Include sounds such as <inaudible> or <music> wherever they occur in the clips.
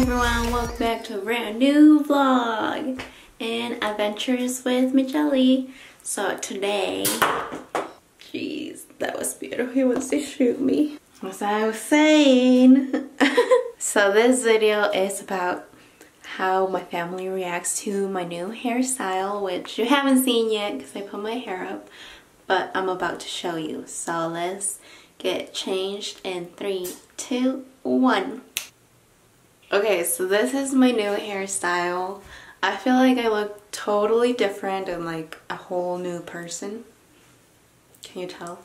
Everyone, welcome back to a brand new vlog and adventures with Michelle. So today, jeez, that was beautiful. He wants to shoot me. As I was saying, <laughs> so this video is about how my family reacts to my new hairstyle, which you haven't seen yet because I put my hair up, but I'm about to show you. So let's get changed in three, two, one. Okay, so this is my new hairstyle. I feel like I look totally different and like a whole new person. Can you tell?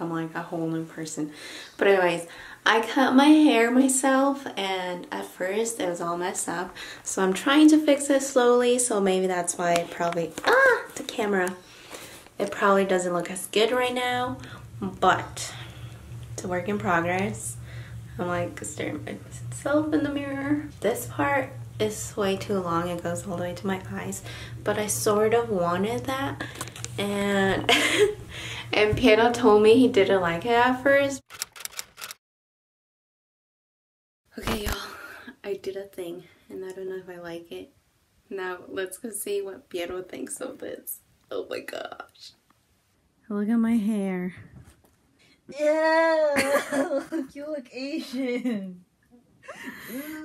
I'm like a whole new person. But anyways, I cut my hair myself and at first it was all messed up. So I'm trying to fix it slowly so maybe that's why it probably, ah, the camera. It probably doesn't look as good right now, but it's a work in progress. I'm like staring at myself in the mirror. This part is way too long. It goes all the way to my eyes. But I sort of wanted that. And, <laughs> and Piero told me he didn't like it at first. Okay, y'all. I did a thing. And I don't know if I like it. Now, let's go see what Piero thinks of this. Oh my gosh. Look at my hair. Yeah, <laughs> you look Asian. <laughs>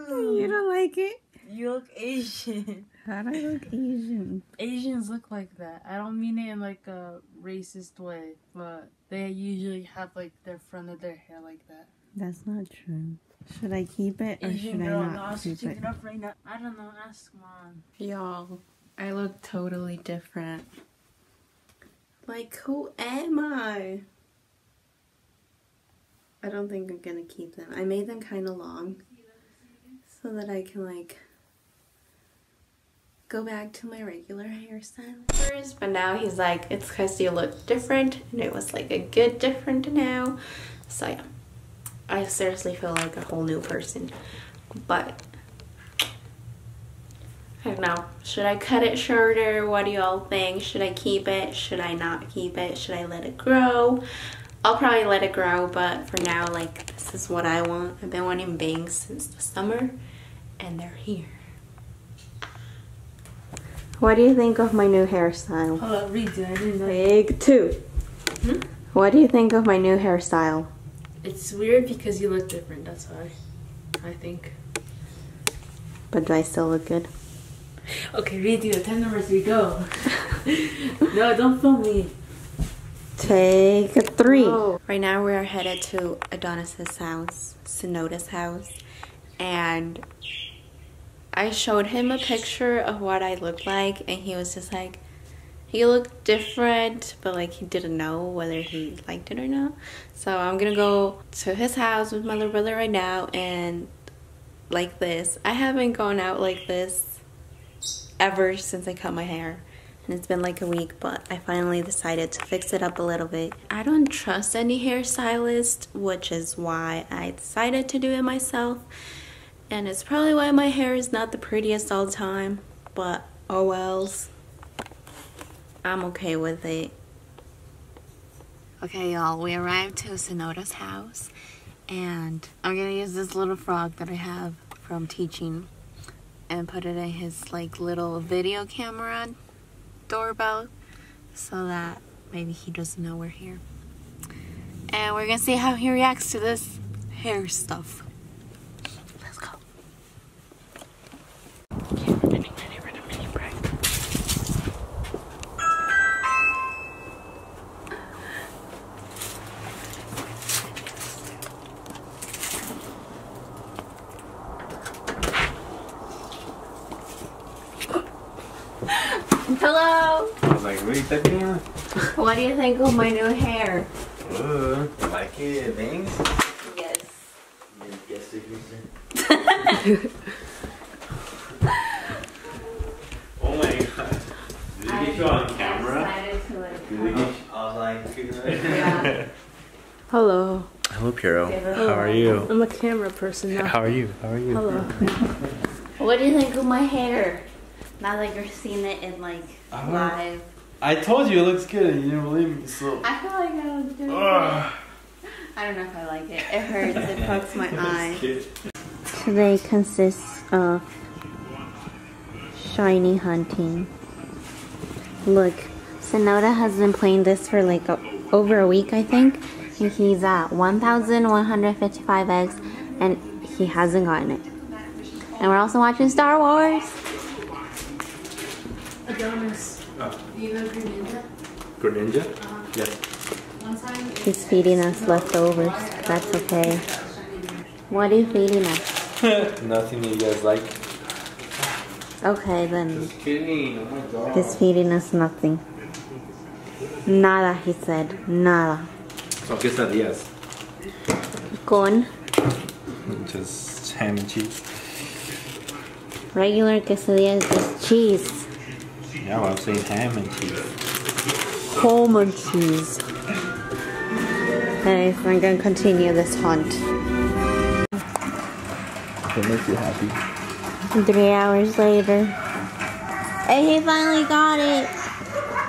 You don't like it? You look Asian. How do I look Asian? Asians look like that. I don't mean it in like a racist way, but they usually have like their front of their hair like that. That's not true. Should I keep it or Asian should girl, I not I'll keep it? it up right now. I don't know. Ask mom. Y'all, I look totally different. Like, who am I? I don't think I'm gonna keep them. I made them kind of long so that I can like go back to my regular hairstyle first. But now he's like, it's because you look different, and it was like a good different now. So yeah, I seriously feel like a whole new person. But I don't know. Should I cut it shorter? What do y'all think? Should I keep it? Should I not keep it? Should I let it grow? I'll probably let it grow, but for now, like, this is what I want. I've been wanting bangs since the summer, and they're here. What do you think of my new hairstyle? Hold on, redo. I didn't know. Big two. Hmm? What do you think of my new hairstyle? It's weird because you look different. That's why. I think. But do I still look good? Okay, redo. Ten numbers. We go. <laughs> no, don't film me. Take a three. Oh. Right now we're headed to Adonis's house, Sonoda's house, and I showed him a picture of what I looked like, and he was just like, he looked different, but like he didn't know whether he liked it or not. So I'm gonna go to his house with my little brother right now, and like this. I haven't gone out like this ever since I cut my hair and it's been like a week but I finally decided to fix it up a little bit. I don't trust any hairstylist which is why I decided to do it myself and it's probably why my hair is not the prettiest all the time but oh wells. I'm okay with it. Okay y'all, we arrived to Sonoda's house and I'm gonna use this little frog that I have from teaching and put it in his like little video camera doorbell so that maybe he doesn't know we're here. And we're gonna see how he reacts to this hair stuff. Hello. I was like, what are you typing? What do you think of my new hair? Uh, like it, bangs? Yes. Yes, sir. <laughs> oh my god. Did they get you on camera? Did they get you? I was like, <laughs> Yeah. Hello. Hello, Piero. Hello. How are you? I'm a camera person now. How are you? How are you? Hello. what do you think of my hair? Now that you're seeing it in like I live. I told you it looks good and you didn't believe me, so. I feel like I was doing Ugh. I don't know if I like it. It hurts. It pokes my <laughs> It eye. today consists of shiny hunting. Look, Sonoda has been playing this for like a, over a week, I think. And he's at 1,155 eggs and he hasn't gotten it. And we're also watching Star Wars. Adonis. Oh. Do you know Greninja? Greninja? Uh-huh. Yes. One time. He's feeding us leftovers. That's okay. What are you feeding us? <laughs> Nothing you guys like. Okay, then Just Kidding. Oh my god. he's feeding us nothing. Nada, he said. Nada. So quesadillas. Con Just ham and cheese. regular quesadilla is just cheese. Yeah, I'm saying ham and cheese. Home and cheese. Anyways, I'm gonna continue this hunt. It makes you happy? Three hours later. And he finally got it!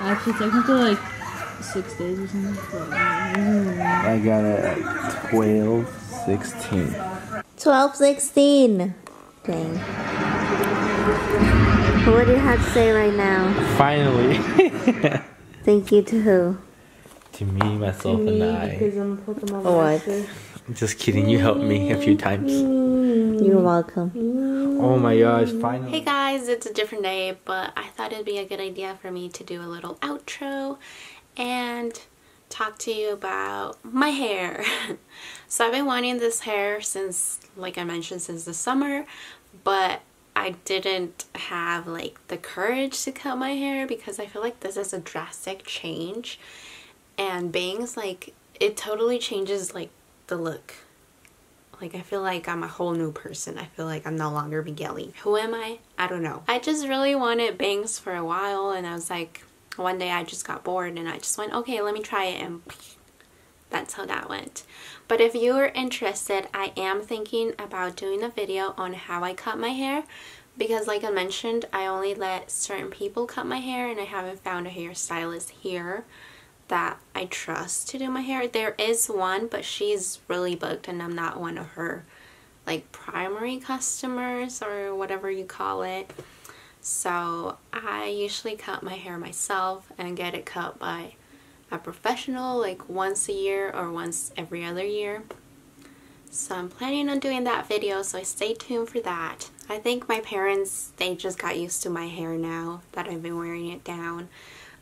Actually, technically, like six days or something. but- I got it at 12, 16. 12, 16. Dang. What do you have to say right now? Finally. <laughs> Thank you to who? to me, myself, and I. Because I'm Pokemon What? master. Just kidding, you helped me a few times. You're welcome. Oh my gosh, finally. Hey guys, it's a different day, but I thought it'd be a good idea for me to do a little outro and talk to you about my hair. <laughs> so I've been wanting this hair since, like I mentioned, since the summer, but I didn't have like the courage to cut my hair because I feel like this is a drastic change and bangs like it totally changes like the look like I feel like I'm a whole new person. I feel like I'm no longer Mighely. Who am I? I don't know. I just really wanted bangs for a while and I was like one day I just got bored and I just went okay let me try it and that's how that went. But if you are interested, I am thinking about doing a video on how I cut my hair because like I mentioned, I only let certain people cut my hair and I haven't found a hairstylist here that I trust to do my hair. There is one, but she's really booked and I'm not one of her like primary customers or whatever you call it. So I usually cut my hair myself and get it cut by a professional like once a year or once every other year. So I'm planning on doing that video, so stay tuned for that. I think my parents, they just got used to my hair now that I've been wearing it down.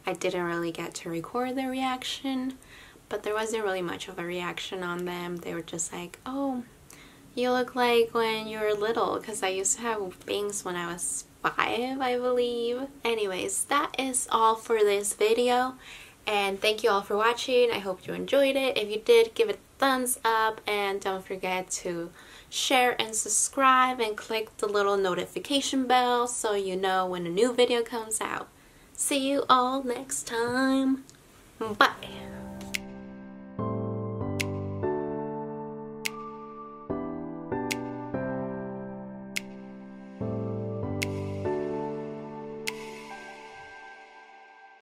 I didn't really get to record the reaction, but there wasn't really much of a reaction on them. They were just like, oh, you look like when you were little, because I used to have bangs when I was five, I believe. Anyways, that is all for this video. And thank you all for watching. I hope you enjoyed it. If you did, give it a thumbs up and don't forget to share and subscribe and click the little notification bell so you know when a new video comes out. See you all next time. Bye.